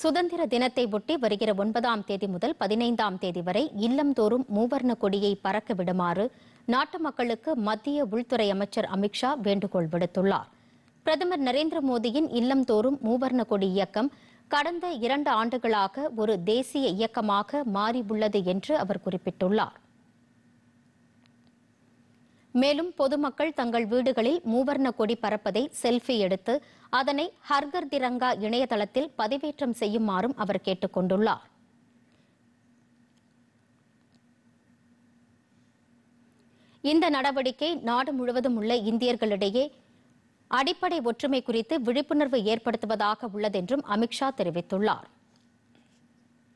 சுதந்திர தினத்தை ஒட்டி வருகிற ஒன்பதாம் தேதி முதல் பதினைந்தாம் தேதி வரை இல்லம்தோறும் மூவர்ண கொடியை பறக்க விடுமாறு நாட்டு மக்களுக்கு மத்திய உள்துறை அமைச்சர் அமித்ஷா வேண்டுகோள் விடுத்துள்ளார். பிரதமர் நரேந்திர மோடியின் இல்லம்தோறும் மூவர்ண கொடி இயக்கம் கடந்த இரண்டு ஆண்டுகளாக ஒரு தேசிய இயக்கமாக மாறியுள்ளது என்று அவர் குறிப்பிட்டுள்ளார். மேலும் பொதுமக்கள் தங்கள் வீடுகளில் மூவர்ண கொடி பறப்பதை செல்ஃபி எடுத்து அதனை ஹர்கர் திரங்கா இணையதளத்தில் பதிவேற்றம் செய்யுமாறும் அவர் கேட்டுக் கொண்டுள்ளார். இந்த நடவடிக்கை நாடு முழுவதும் உள்ள இந்தியர்களிடையே அடிப்படை ஒற்றுமை குறித்து விழிப்புணர்வு ஏற்படுத்துவதாக உள்ளதென்றும் அமித்ஷா தெரிவித்துள்ளார்.